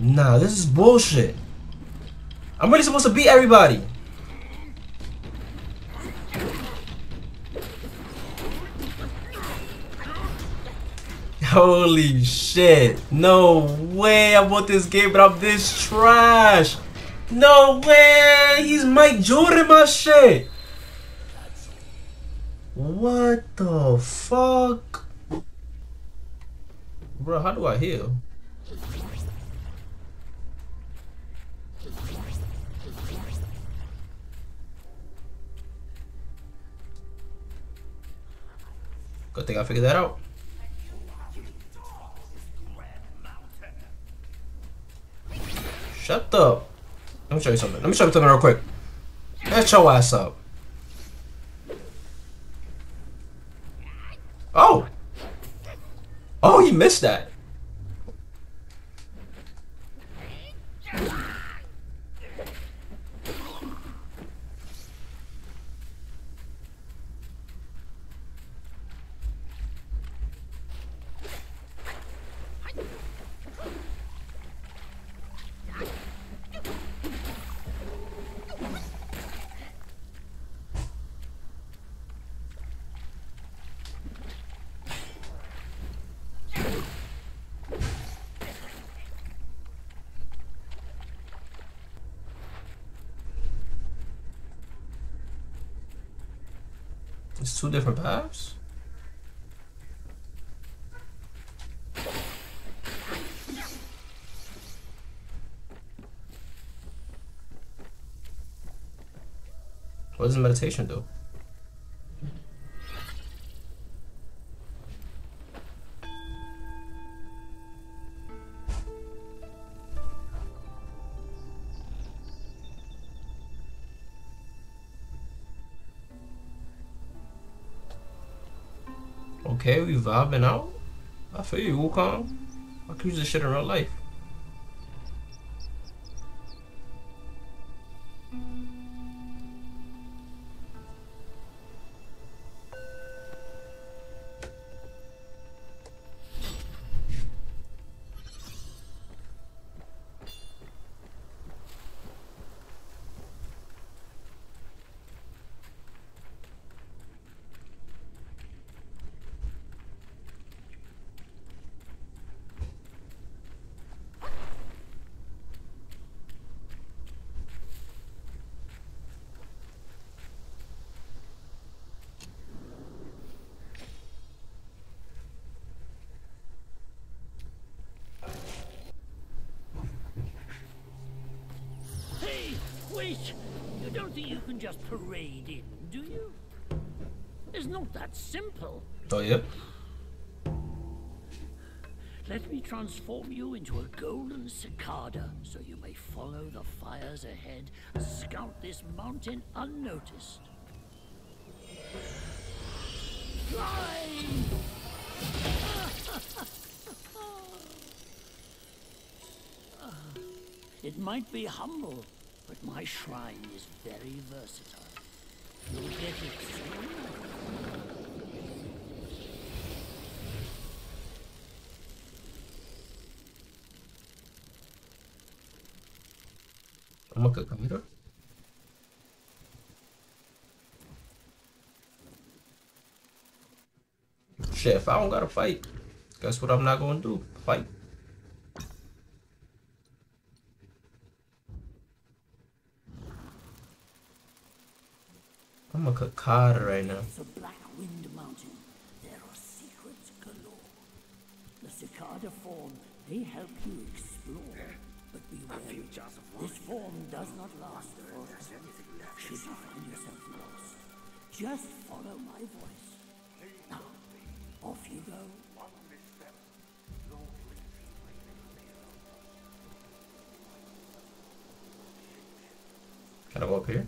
Nah, this is bullshit. I'm really supposed to beat everybody. Holy shit. No way I bought this game, but I'm this trash. No way. He's Mike Jordan, my shit. What the fuck? Bro, how do I heal? Good thing I figured that out. Shut up. Let me show you something. Let me show you something real quick. Get your ass up. Oh! Oh, you missed that. It's two different paths? What does meditation do? Vibing out. I feel you, Wukong. I could use this shit in real life. Don't think you can just parade in, do you? It's not that simple. Oh, yep. Let me transform you into a golden cicada so you may follow the fires ahead and scout this mountain unnoticed. Fly! It might be humble, but my shrine is very versatile. You'll get it soon. Come here. Shit, if I don't gotta fight, guess what I'm not gonna do? Fight. I'm a cicada right now. It's a Black Wind Mountain. There are secrets galore. The cicada form may help you explore, but be wary. This form does not last forever. Should you find yourself lost, just follow my voice. Now, ah, off you go. Can I go up here?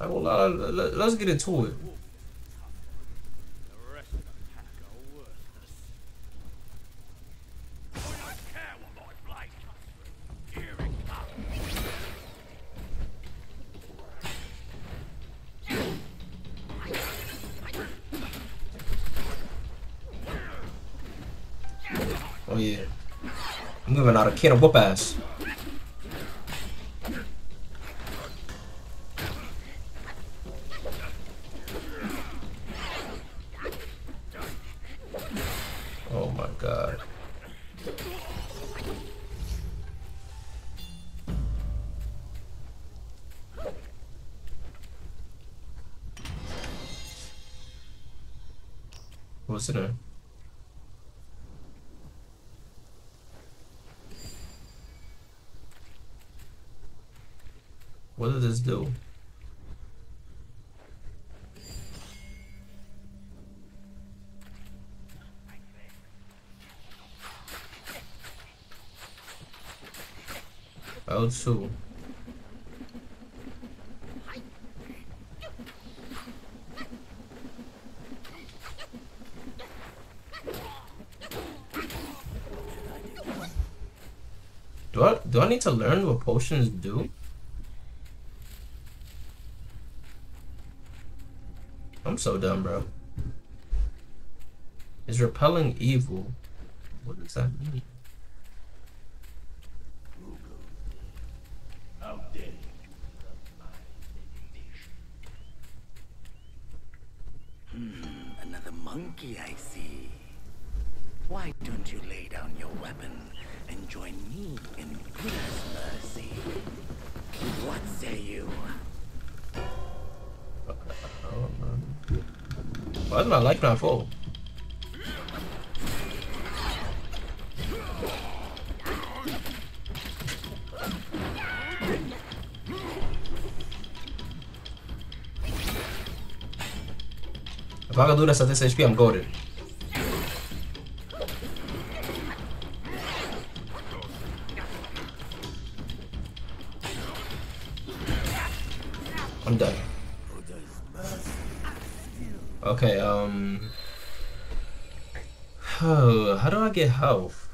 Like, well, uh, let- let's get into it. Of. Oh yeah. I'm giving out a kid a whoop ass. L2. Do I do I need to learn what potions do? I'm so dumb, bro. Is repelling evil? What does that mean? In mercy? What say you? Why is my life not full? If I can do this at this HP, I'm goaded. Health?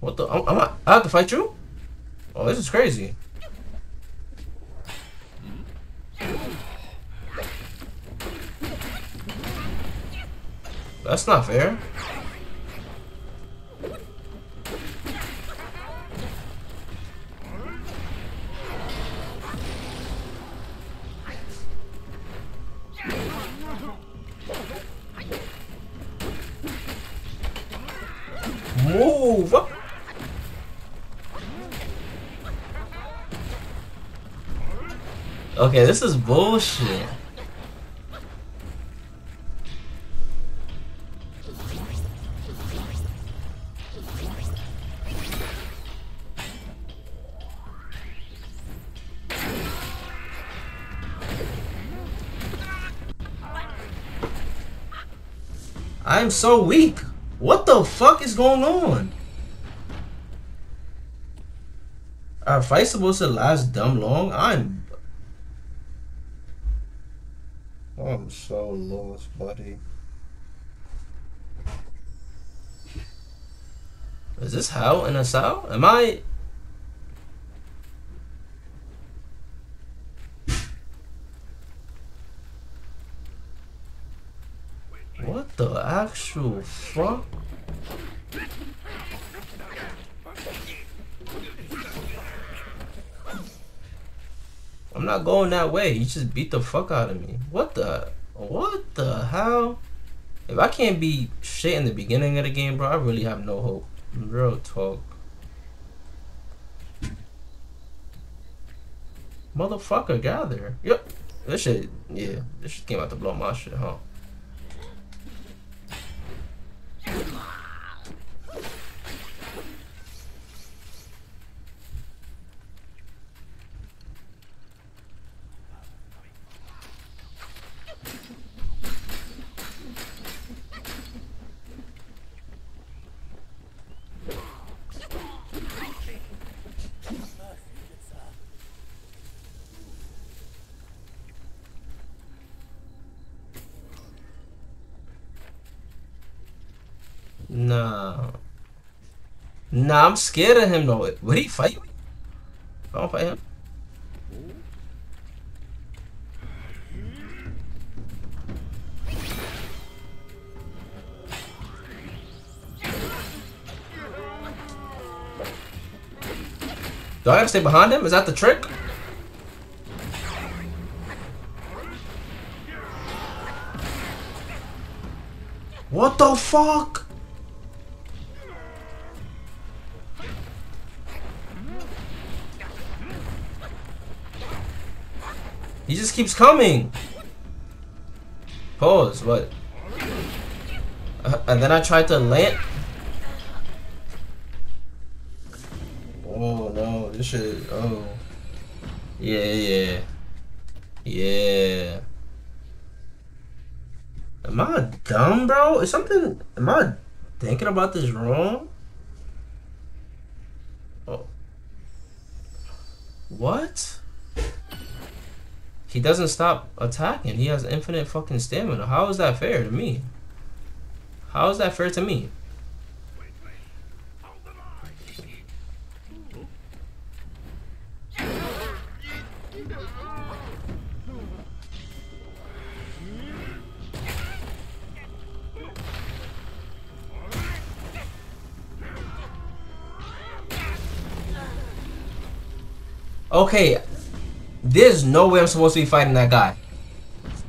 What the? I'm, I'm, I have to fight you? Oh, this is crazy. That's not fair. Okay, this is bullshit. I'm so weak. What the fuck is going on? Are fights supposed to last dumb long? I'm. I'm so lost, buddy. Is this hell in a Sao? Am I? What the actual fuck? I'm not going that way. You just beat the fuck out of me. What the? What the hell? If I can't be shit in the beginning of the game, bro, I really have no hope. Real talk. Motherfucker, gather. Yep. This shit, yeah. This shit came out to blow my shit, huh? Nah. Nah, I'm scared of him though. Would he fight me? If I don't fight him. Do I have to stay behind him? Is that the trick? What the fuck? He just keeps coming. Pause. What? Uh, and then I tried to land. Oh no! This shit. Oh. Yeah, yeah, yeah. Am I dumb, bro? Is something? Am I thinking about this wrong? Oh. What? He doesn't stop attacking. He has infinite fucking stamina. How is that fair to me? How is that fair to me? Okay, there's no way I'm supposed to be fighting that guy.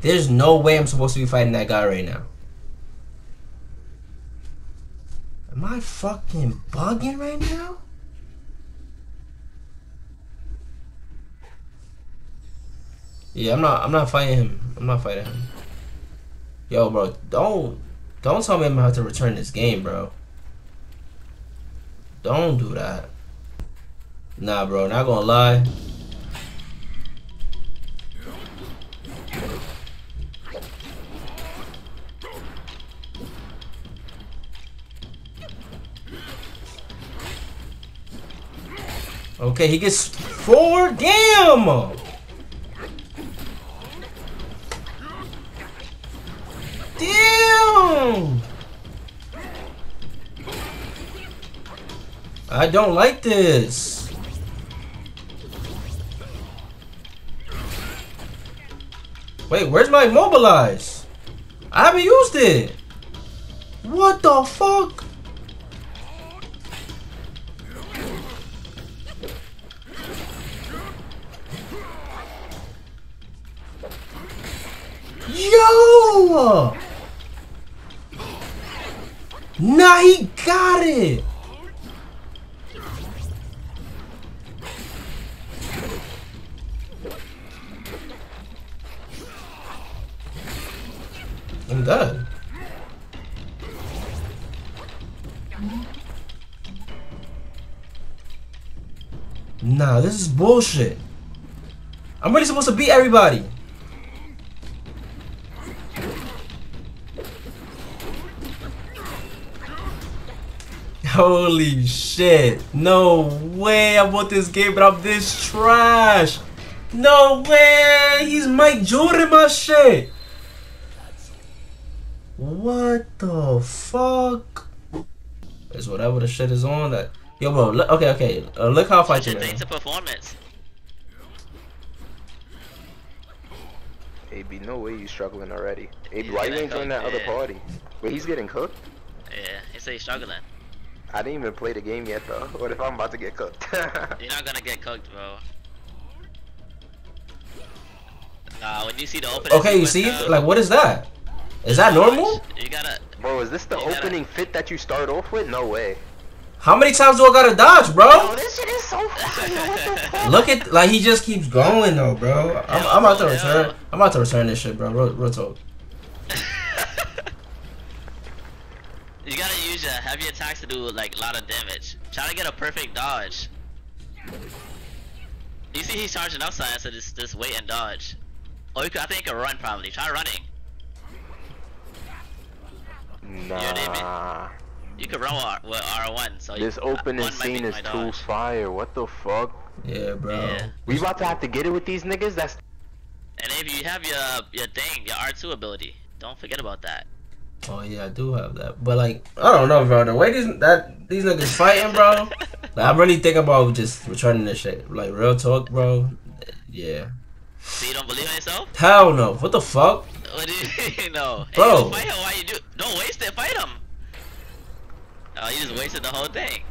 There's no way I'm supposed to be fighting that guy right now. Am I fucking bugging right now? Yeah, I'm not. I'm not fighting him. I'm not fighting him. Yo, bro, don't don't tell me I'm gonna have to return this game, bro. Don't do that. Nah, bro, not gonna lie. Okay, he gets four. Damn! Damn! I don't like this. Wait, where's my mobilize? I haven't used it. What the fuck? I'm. Nah, this is bullshit. I'm really supposed to beat everybody. Holy shit. No way I bought this game, but I'm this trash. No way. He's Mike Jordan, my shit. What the fuck? It's whatever the shit is on that. Yo, bro. Look, okay, okay. Uh, look how I fight you, Just man. think to performance. AB, no way you struggling already. AB, He's why you ain't join that cooked, other party? Wait, he's getting cooked? Yeah, he say he's struggling. I didn't even play the game yet though. What if I'm about to get cooked? You're not gonna get cooked, bro. Nah, when you see the opening. Okay, you see? sequence, uh, Like, what is that? Is that normal? You gotta. Bro, is this the You gotta- opening fit that you start off with? No way. How many times do I gotta dodge, bro? Oh, this shit is so funny. What the fuck? Look at, like, he just keeps going, though, bro. I'm, I'm about to Yeah. return. I'm about to return this shit, bro. Real, real talk. you gotta use your heavy attacks to do like a lot of damage. Try to get a perfect dodge. You see he's charging outside, so just just wait and dodge. Or you could, I think you could run probably. Try running. Nah. You could run with, with R1. So you, uh, This opening one might scene be is too dodge. fire. What the fuck? Yeah, bro. Yeah. We about to have to get it with these niggas? That's And if you have your your thing, your R2 ability, don't forget about that. Oh yeah, I do have that. But like, I don't know, bro. The way these that these niggas fighting, bro. Like, I'm really thinking about just returning this shit. Like real talk, bro. Yeah. So you don't believe in yourself? Hell no. What the fuck? What do you know? Hey, Bro. yo, fight him. Why you do? Don't waste it. Fight him. Oh, you just wasted the whole thing.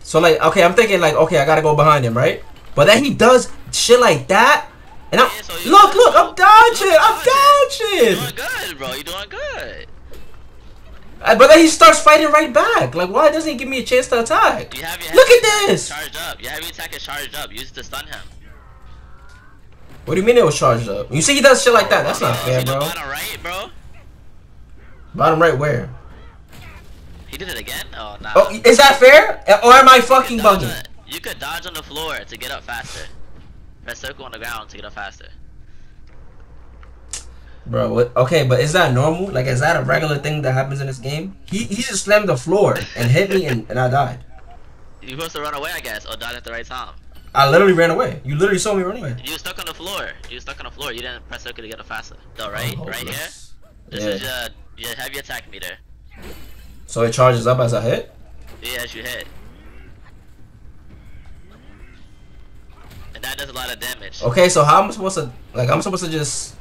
So like, okay, I'm thinking like, okay, I gotta go behind him, right? But then he does shit like that, and I'm Yeah, so look, look, I'm dodging, I'm dodging. doing good, bro. You're doing good. Uh, But then he starts fighting right back. Like, why doesn't he give me a chance to attack? You Look at this. Charged up. You have Your attack is charged up. Use it to stun him. What do you mean it was charged up? You see, he does shit like that. That's not fair, bro. bottom right, bro. Bottom right, where? He did it again. Oh nah. Oh, is that fair? Or am I fucking bugging? on- You could dodge on the floor to get up faster. Press circle on the ground to get up faster. Bro, what? Okay, but is that normal? Like, is that a regular thing that happens in this game? He he just slammed the floor and hit me, and, and I died. You supposed to run away, I guess, or dodge at the right time. I literally ran away. You literally saw me run away. You were stuck on the floor. You were stuck on the floor. You didn't press circle to get up faster. No, right, Oh, right here. This Yeah. is your your heavy attack meter. So it charges up as I hit. Yeah, as you hit. And that does a lot of damage. Okay, so how am I supposed to like? I'm supposed to just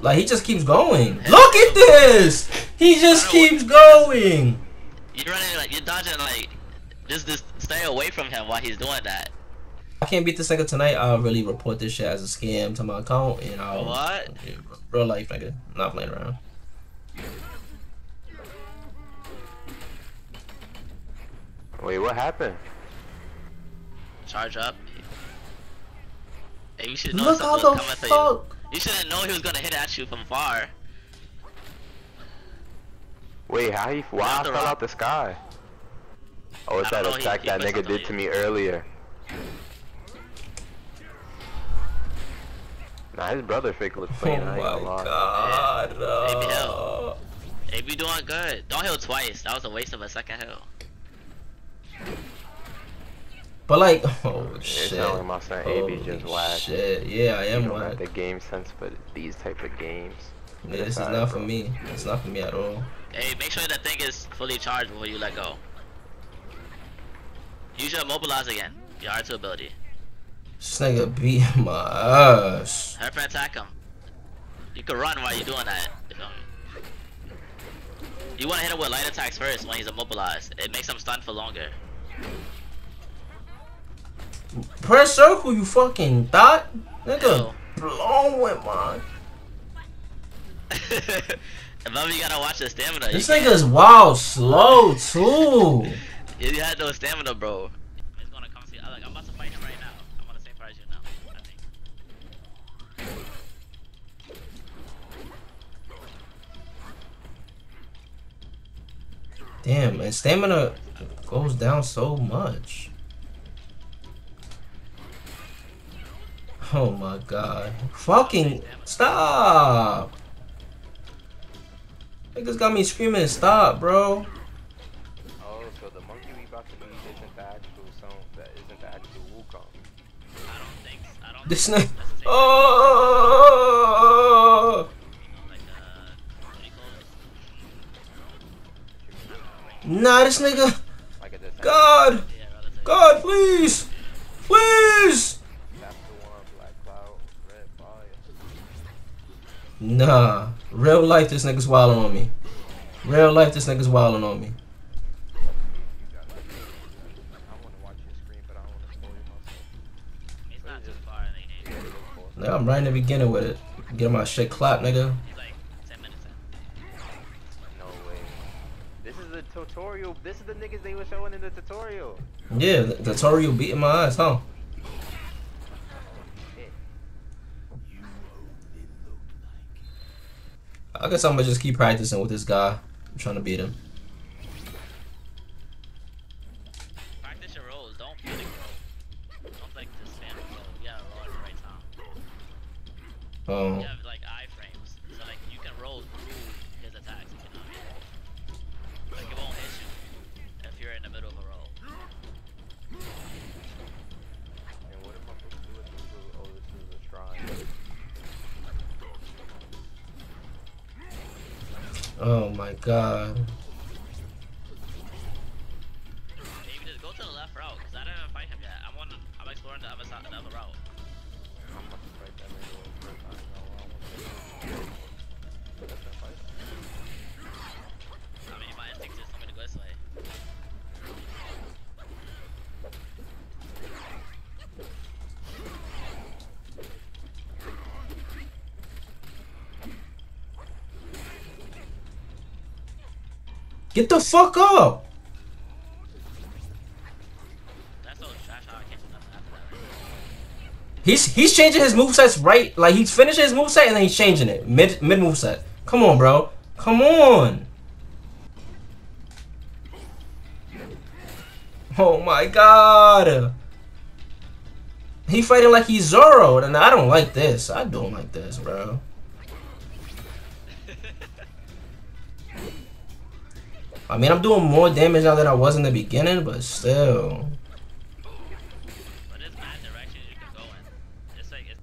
like he just keeps going. Look at this. He just keeps going. You're running like you're dodging like just just stay away from him while he's doing that. I can't beat this nigga tonight. I'll really report this shit as a scam to my account, and I'll What? Real life nigga. I'm not playing around. Wait, what happened? Charge up. Hey, you should know Look how the fuck. You. you shouldn't know he was gonna hit at you from far. Wait, how he? Why Not I fell rock. out the sky? Oh, it's that know, he- attack he that nigga did on to me earlier. Nah, his brother fake was Oh playing. I ain't my god. Baby uh, hell. Hey, be doing good. Don't heal twice. That was a waste of a second heal. But like, oh It shit. sound like my son AB just Holy whack. Shit, yeah, I am don't whack. the game sense for these type of games. Yeah, this is Aside, not for me. It's not for me at all. Hey, make sure that thing is fully charged before you let go. Use your immobilize again. Your R2 ability. This nigga beat my ass. Up attack him. You can run while you're doing that. You, want to hit him with light attacks first when he's immobilized. It makes him stun for longer. Press circle, you fucking thought? Nigga, blown with mine. Above you gotta watch the stamina. This nigga's wild slow too. you had no stamina, bro. Damn, and stamina goes down so much. Oh my god. Fucking stop. Niggas got me screaming stop, bro. Oh, so the monkey we about to isn't the actual song. That isn't the actual Wukong. I don't think. I don't. This nigga. the same- Oh. oh, oh, oh Nah, this nigga. Like a descendant. God. God, please. Please. That's the one. Black Cloud. Red Fire. Nah. Real life, this nigga's wilding on me. Real life, this nigga's wilding on me. You. I want to watch your screen, but I don't want to spoil myself. He's not too far in the game. Nigga, I'm right in the beginning with it. Get my shit clapped, nigga. He's like 10 minutes in. No way. This is the tutorial. This is the niggas they were showing in the tutorial. Yeah, the tutorial beating my ass, huh? I guess I'm gonna just keep practicing with this guy. I'm trying to beat him. Get the fuck up! He's he's changing his movesets right like he's finishing his moveset and then he's changing it. Mid mid moveset. Come on, bro. Come on. Oh my god. He fighting like he's Zoro, and I don't like this. I don't like this, bro. I mean, I'm doing more damage now than I was in the beginning, but still. But there's mad directions you can go in. It's like it's.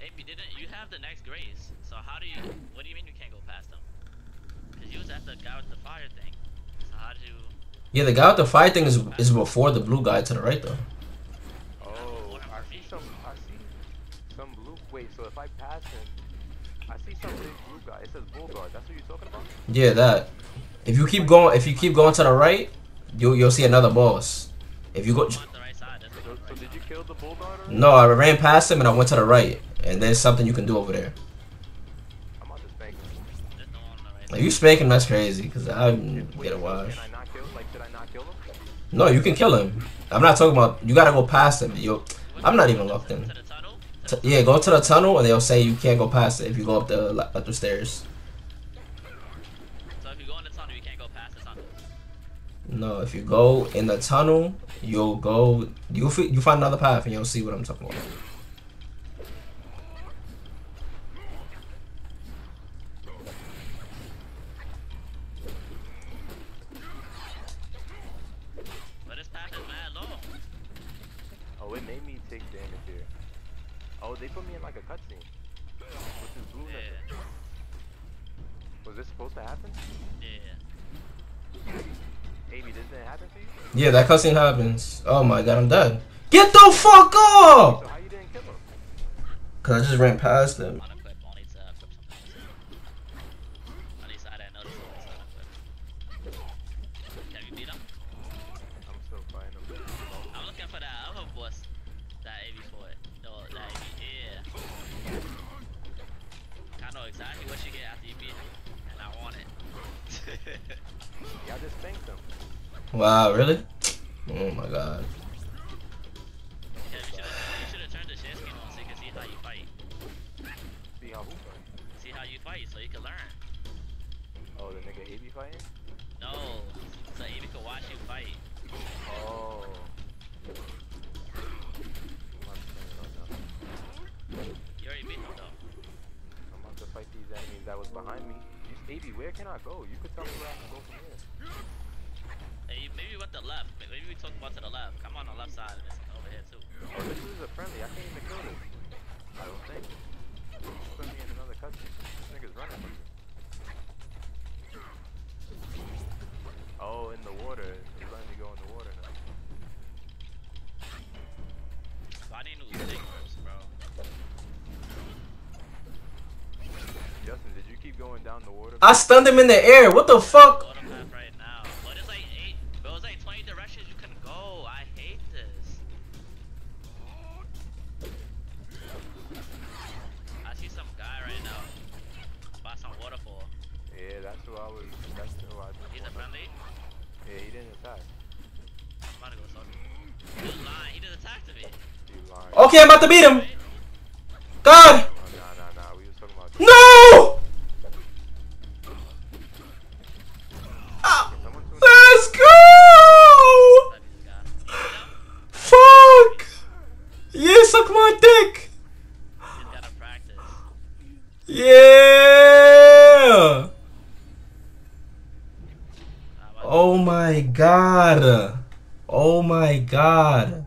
Amy, didn't you have the next grace? So how do you? What do you mean you can't go past them? Cause you was at the guy with the fire thing. So how you? Yeah, the guy with the fire thing is is before the blue guy to the right though. It. That's what you're talking about? Yeah, that. If you keep going, if you keep going to the right, you you'll see another boss. If you go, Go the right side. So, no did you kill the Bullguard? already? no, I ran past him and I went to the right, and there's something you can do over there. I'm about to spank him. There's no one on the right If you spank him, that's crazy, cause I get a wash. Can I not kill? Like, should I not kill him? No, you can kill him. I'm not talking about. You gotta go past him. You, I'm not even locked in. To the tunnel. T- yeah, go to the tunnel and they'll say you can't go past it if you go up the up the stairs. No, if you go in the tunnel, you'll go. You will you find another path and you'll see what I'm talking about. But this path is mad low. Oh, it made me take damage here. Oh, they put me in like a cutscene. With this blue. Yeah. Was this supposed to happen? Happen to you? Yeah, that cutscene happens. Oh my god, I'm dead. Get the fuck up! Cause I just ran past him. Can learn. Oh, oh the nigga he fighting? No. That's not he can watch him fight. Oh. Enemies that was behind me. You, where can I go? You could tell me where I can go from here. Hey, maybe the left. Maybe we talk about to the left. I'm on the left side of this over here too. Oh, this is a friendly. I can't even kill this. I don't think. Put me in another cutscene. This nigga's running. Oh, in the water. He's letting me go in the water now. So I need new stick first, bro. Justin, did you keep going down the water? I stunned him in the air. What the fuck? I was. That's who I just He's a friendly. Yeah, he didn't attack. I'm about to go talk. He was lying. He just attacked me. He lied. Okay, I'm about to beat him. God! Oh, nah, nah, nah. We was talking about. No! Ah, Someone tune let's go! That'd be this guy. Fuck! Yeah, suck my dick! He's gotta practice. Yeah! I'm about to- Oh my god. Oh my god.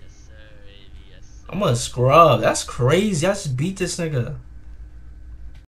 Yes, sir. baby, Yes, sir. I'm a scrub. That's crazy. I just beat this nigga.